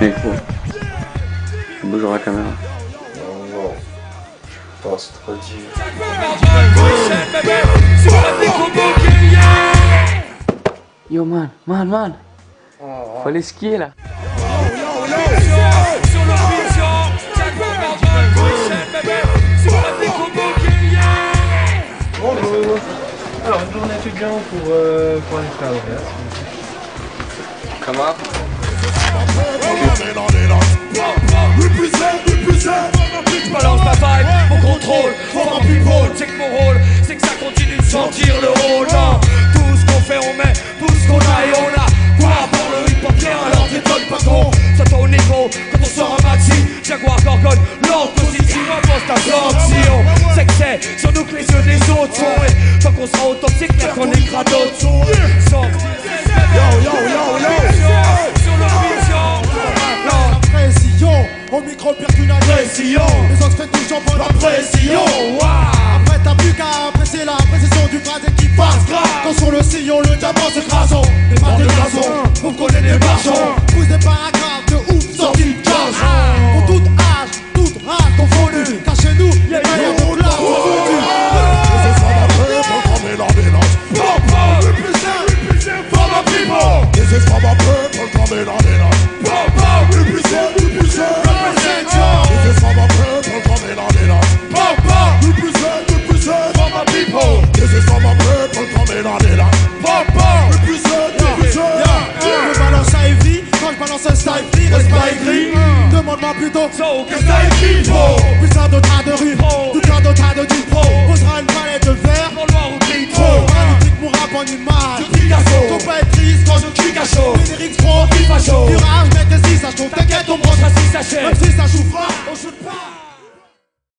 Nico, tu bougeras la caméra. Non, non. Putain, c'est trop. Yo man, man, man. Faut aller skier là. Alors, une journée étudiant pour, euh, pour aller faire. Comment balance ma vibe, mon contrôle, people, check mon rôle, c'est que ça continue de sentir le rôle. Non, tout ce qu'on fait, on met, tout ce qu'on a et on a. Quoi pour le hip hop bien, alors t'étonnes pas con. Soit ton ego, quand on sort un maxi, Jaguar Gorgone, l'ordre positif, impose ta. C'est que c'est sur nous que les yeux des autres sont. Et tant qu'on sera authentique, qu'on écrase d'autres sons. Sans- Yo, yo, yo, yo, sur. Non. pression, au micro percule la Pression. Les autres font toujours pour la Pression. Après t'as plus qu'à apprécier la précision du phrase qui passe. Quand sur le sillon le diamant s'écrasant Les mains de gazon, On connaît des marchands. Je balance un style reste pas aigri Demande-moi plutôt So, qu'est-ce que t'as écrit, bro? Putain de tas de Pro. tout plein de tas de Pro. Posera une palette de verre Dans le noir ou gris, Trop, magnifique mon rap en image Picasso. Faut pas être triste quand je Clique à chaud. Lyrics trop Clique à chaud. Virage, mec, et si ça chauffe, t'inquiète, on brosse sera si sachets. Même si ça chauffe